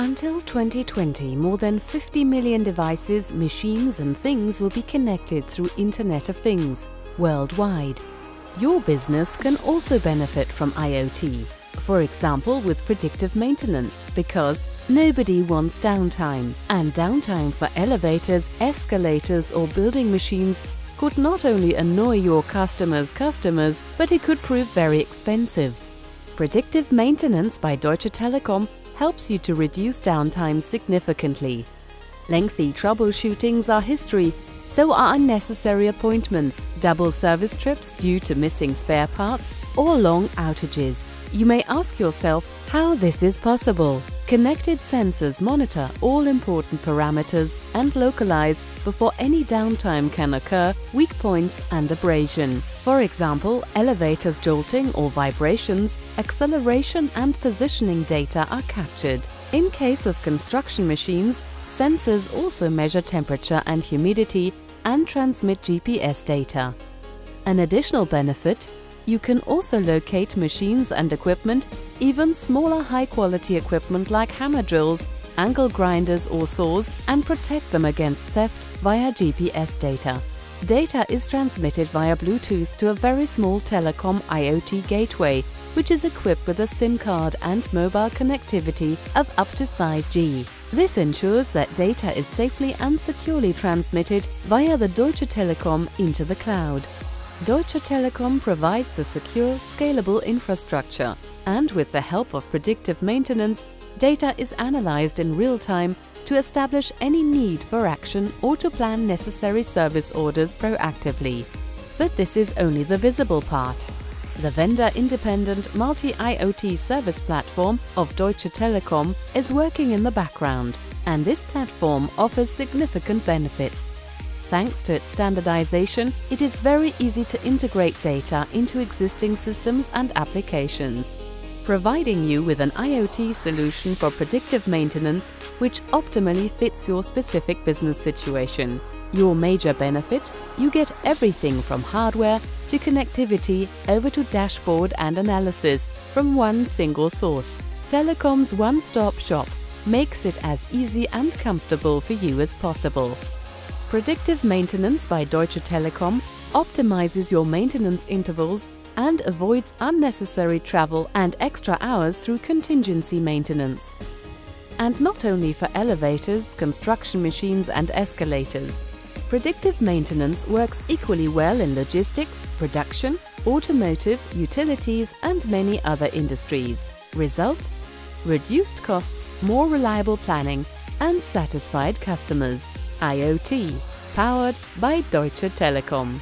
Until 2020, more than 50 million devices, machines and things will be connected through Internet of Things worldwide. Your business can also benefit from IoT, for example with predictive maintenance, because nobody wants downtime. And downtime for elevators, escalators or building machines could not only annoy your customers' customers, but it could prove very expensive. Predictive maintenance by Deutsche Telekom helps you to reduce downtime significantly. Lengthy troubleshootings are history, so are unnecessary appointments, double service trips due to missing spare parts, or long outages. You may ask yourself how this is possible. Connected sensors monitor all important parameters and localize before any downtime can occur weak points and abrasion. For example, elevators jolting or vibrations, acceleration and positioning data are captured. In case of construction machines, sensors also measure temperature and humidity and transmit GPS data. An additional benefit you can also locate machines and equipment, even smaller high-quality equipment like hammer drills, angle grinders or saws and protect them against theft via GPS data. Data is transmitted via Bluetooth to a very small Telekom IoT gateway, which is equipped with a SIM card and mobile connectivity of up to 5G. This ensures that data is safely and securely transmitted via the Deutsche Telekom into the cloud. Deutsche Telekom provides the secure, scalable infrastructure and with the help of predictive maintenance, data is analyzed in real time to establish any need for action or to plan necessary service orders proactively. But this is only the visible part. The vendor-independent multi-IoT service platform of Deutsche Telekom is working in the background, and this platform offers significant benefits. Thanks to its standardization, it is very easy to integrate data into existing systems and applications, providing you with an IoT solution for predictive maintenance which optimally fits your specific business situation. Your major benefit? You get everything from hardware to connectivity over to dashboard and analysis from one single source. Telekom's one-stop shop makes it as easy and comfortable for you as possible. Predictive maintenance by Deutsche Telekom optimizes your maintenance intervals and avoids unnecessary travel and extra hours through contingency maintenance. And not only for elevators, construction machines and escalators. Predictive maintenance works equally well in logistics, production, automotive, utilities and many other industries. Result? Reduced costs, more reliable planning and satisfied customers. IoT, powered by Deutsche Telekom.